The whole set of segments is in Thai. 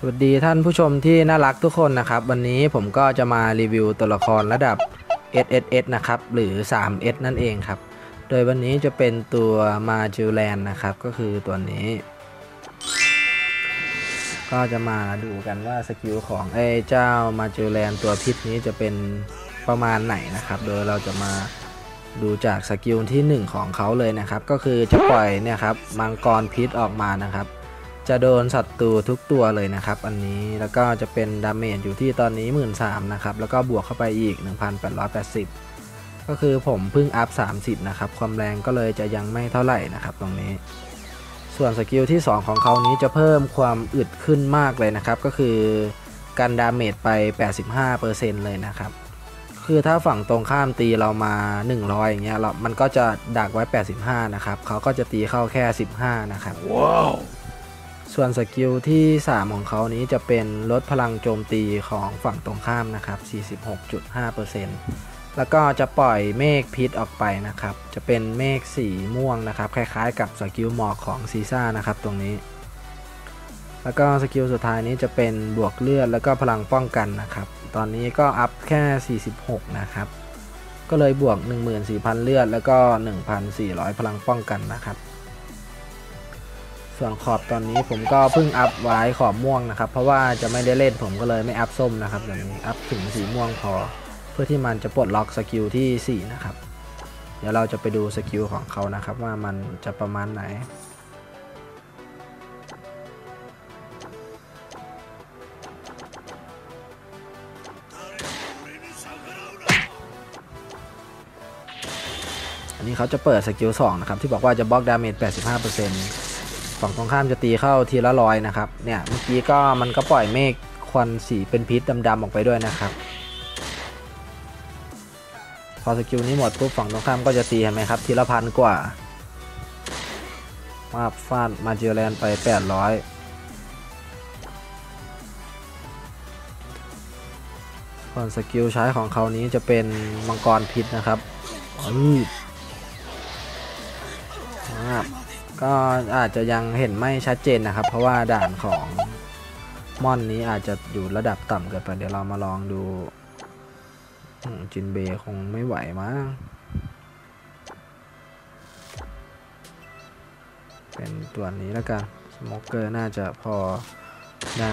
สวัสดีท่านผู้ชมที่น่ารักทุกคนนะครับ วันนี้ผมก็จะมารีวิวตัวละครระดับ SSS นะครับหรือ 3S นั่นเองครับ โดยวันนี้จะเป็นตัว Magellan นะครับ ก็คือตัวนี้ ก็จะมาดูกันว่า skill ของไอ้เจ้า Magellan ตัวพิษนี้จะเป็นประมาณไหนนะครับ โดยเราจะมาดูจาก skill ที่ 1 ของเขาเลยนะครับ ก็คือจะปล่อยเนี่ยครับมังกรพิษออกมานะครับ จะโดนศัตรูทุกตัวเลยนะครับ อันนี้แล้วก็จะเป็น damage อยู่ที่ตอนนี้ 1 หมื่นนะครับ แล้วก็บวกเข้าไปอีก 1,880 ก็คือผมเพิ่งอัพ 30 นะครับ ความแรงก็เลยจะยังไม่เท่าไหร่นะครับตรงนี้ ส่วน skill ที่ 2 ของเขานี้จะเพิ่มความอึดขึ้นมากเลยนะครับ ก็คือกัน damage ไป 85%เลยนะครับ คือถ้าฝั่งตรงข้ามตีเรามา 100 อย่างเงี้ยเรามันก็จะดักไว้ 85 นะครับเขาก็จะตีเข้าแค่ 15 นะครับ ว้าว ส่วน skill ที่ 3 ของเขานี้จะเป็นลดพลังโจมตีของฝั่งตรงข้ามนะครับ 46.5%แล้วก็จะปล่อยเมฆพิษออกไปนะครับ จะเป็นเมฆสีม่วงนะครับ คล้ายๆ กับ skill หมอกของซีซ่านะครับตรงนี้ แล้วก็ skill สุดท้ายนี้จะเป็นบวกเลือดแล้วก็พลังป้องกันนะครับ ตอนนี้ก็ up แค่ 46 นะครับ ก็เลยบวก 14,000 เลือดแล้วก็ 1,400 พลังป้องกันนะครับ ส่วนขอบตอนนี้ผมก็เพิ่ง up ไว้ขอบม่วงนะครับ เพราะว่าจะไม่ได้เล่นผมก็เลยไม่ up ส้มนะครับเดี๋ยวนี้ up ถึงสีม่วงพอ เพื่อที่มันจะปลดล็อก skill ที่ 4 นะครับ เดี๋ยวเราจะไปดู skill ของเขานะครับ ว่ามันจะประมาณไหนอันนี้เขาจะเปิด skill 2นะครับ ที่บอกว่าจะ block damage 85% ฝั่งตรงข้ามจะตีเข้าทีละร้อยนะครับเนี่ยเมื่อกี้ก็มันก็ปล่อยเมฆควันสีเป็นพิษดำๆออกไปด้วยนะครับ พอ skill นี้หมดปุ๊บฝั่งตรงข้ามก็จะตีเห็นไหมครับ ทีละพันกว่ามาฟาด Magellan ไป 800ส่วน skill ใช้ของเขานี้จะเป็นมังกรพิษนะครับอืด ก็อาจจะยังเห็นไม่ชัดเจนนะครับ เพราะว่าด่านของม่อนนี้อาจจะอยู่ระดับต่ำเกินไปเดี๋ยวเรามาลองดูจินเบย์คงไม่ไหวมั้งเป็นตัวนี้แล้วกันสโมเกอร์น่าจะพอได้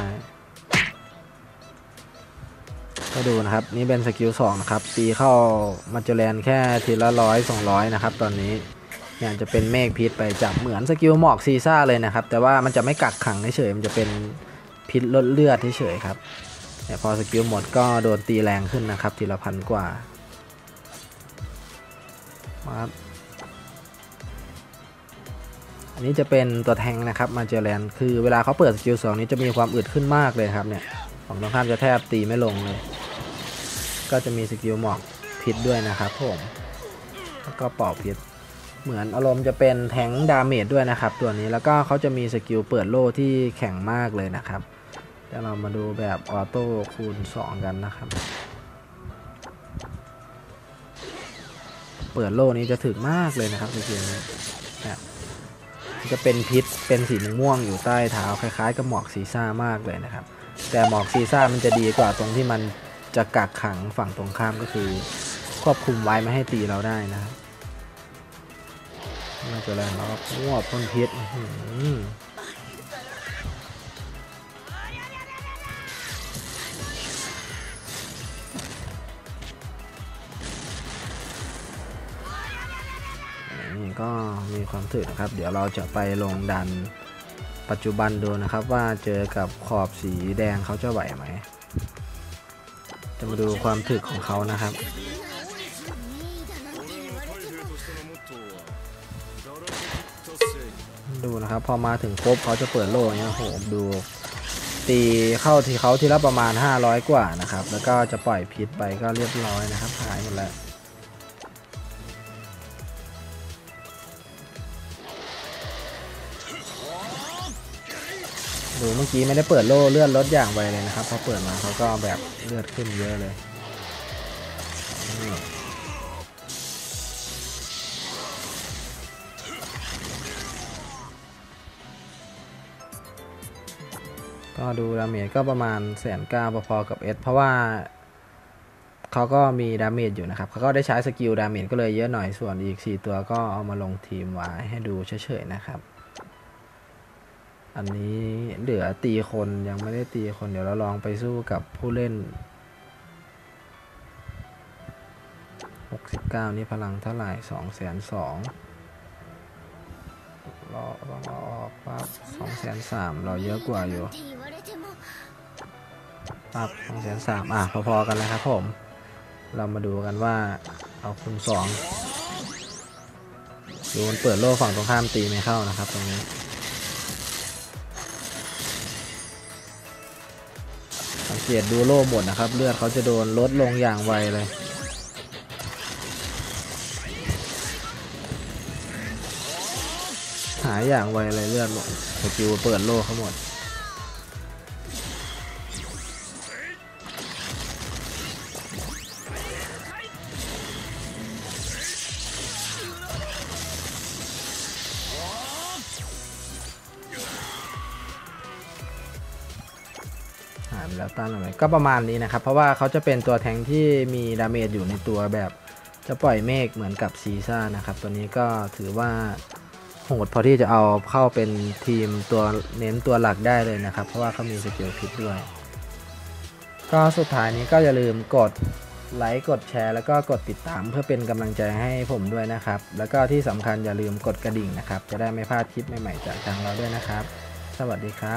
ก็ดูนะครับ นี่เป็น skill 2นะครับ ตีเข้า Magellan แค่ทีละร้อยสองร้อยนะครับ ตอนนี้ เนี่ยจะเป็นเมฆพิษไปจับเหมือน skill หมอกซีซ่าเลยนะครับ แต่ว่ามันจะไม่กักขังเฉยมันจะเป็นพิษลดเลือดเฉยครับแต่พอ skill หมดก็โดนตีแรงขึ้นนะครับ ทีละพันกว่าครับอันนี้จะเป็นตัวแทงนะครับ Magellan คือเวลาเขาเปิด skill 2นี้จะมีความอึดขึ้นมากเลยครับเนี่ยฝั่งตรงข้ามจะแทบตีไม่ลงเลย ก็จะมี skill หมอกพิษด้วยนะครับผมแล้วก็ป่าพิษ เหมือนอารมณ์จะเป็น tank damage ด้วยนะครับ ตัวนี้แล้วก็เขาจะมี skill เปิดโล่ที่แข็งมากเลยนะครับเดี๋ยวเรามาดูแบบ auto คูณ 2 กันนะครับ เปิดโล่นี้จะถึกมากเลยนะครับ skill นี้นี่จะเป็นพิษเป็นสีม่วงอยู่ใต้เท้าคล้ายๆกับหมอกซีซ่ามากเลยนะครับ แต่หมอกซีซ่ามันจะดีกว่าตรงที่มันจะกักขังฝั่งตรงข้ามก็คือ ควบคุมไว้ไม่ให้ตีเราได้นะครับ น่าจะแรงแล้วก็พวกพ่นพิษอื้อหือนี่ก็มีความถึกนะครับ เดี๋ยวเราจะไปลงดันปัจจุบันดูนะครับว่าเจอกับขอบสีแดงเขาจะไหวไหม จะมาดูความถึกของเขานะครับ ดูนะครับ พอมาถึงปุ๊บเขาจะเปิดโล่อย่างเงี้ยโหดู ตีเข้าที่เขาทีละประมาณ 500 กว่านะครับ แล้วก็จะปล่อยพิษไปก็เรียบร้อยนะครับหายหมดแล้วดูเมื่อกี้ไม่ได้เปิดโล่เลือดลดอย่างไวเลยนะครับพอเปิดมาเขาก็แบบเลือดขึ้นเยอะเลย ก็ดู damage ก็ประมาณแสนเก้าพอๆกับเอสเพราะว่าเขาก็มี damage อยู่นะครับเขาก็ได้ใช้ skill damage ก็เลยเยอะหน่อยส่วนอีก 4 ตัวก็เอามาลงทีมไว้ให้ดูเฉยๆนะครับ อันนี้เหลือตีคนยังไม่ได้ตีคนเดี๋ยวเราลองไปสู้กับผู้เล่น 69 นี่พลังเท่าไหร่2 2 0 0 0รอรอรอออกปั๊บ2 3 0 0เราเยอะกว่าอยู่ ปั๊บ2 3 0 0อะพอๆกันนะครับผม เรามาดูกันว่าเอาคูณ2ดูมันเปิดโล่ฝั่งตรงข้ามตีไม่เข้านะครับตรงนี้สังเกตดูโล่หมดนะครับ เลือดเขาจะโดนลดลงอย่างไวเลยหายอย่างไวเลยเลือดหมดสกิลเปิดโล่เขาหมด แล้วต้านอะไรก็ประมาณนี้นะครับ เพราะว่าเขาจะเป็นตัวแทงที่มี damage อยู่ในตัวแบบจะปล่อยเมฆเหมือนกับซีซ่านะครับ ตัวนี้ก็ถือว่าโหดพอที่จะเอาเข้าเป็นทีมตัวเน้นตัวหลักได้เลยนะครับ เพราะว่าเขามี skill พิษด้วย ก็สุดท้ายนี้ก็อย่าลืมกดไลค์กดแชร์แล้วก็กดติดตามเพื่อเป็นกำลังใจให้ผมด้วยนะครับ แล้วก็ที่สำคัญอย่าลืมกดกระดิ่งนะครับ จะได้ไม่พลาดคลิปใหม่ๆจากทางเราด้วยนะครับ สวัสดีครับ